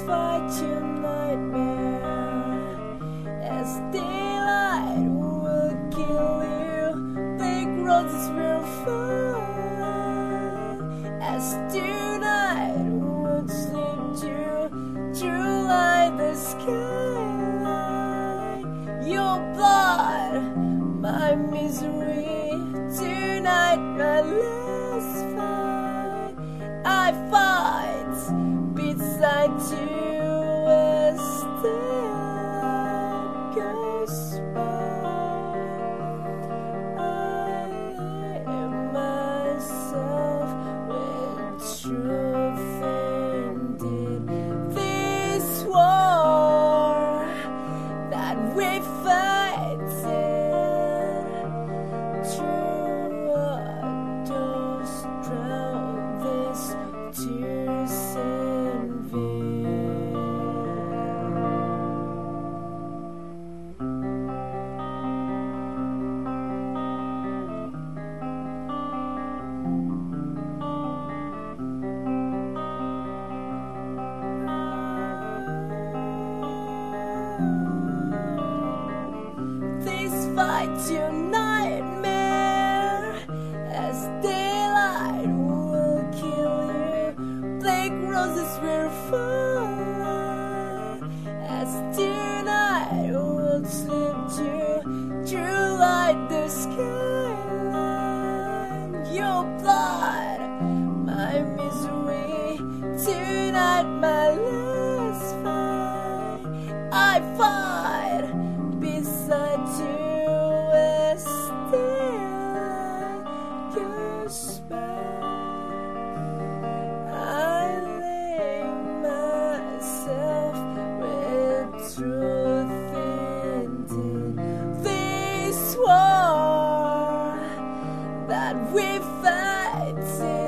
Fight your nightmare as daylight will kill you. Big roses will fall as tonight would slip you through light the sky. Your blood, my misery. Tonight, my last daylight It's your nightmare As daylight will kill you. Black roses will fall. As dear night will slip you. Through like the sky. Your blood, my misery. Tonight my last fight. I fight that we fight.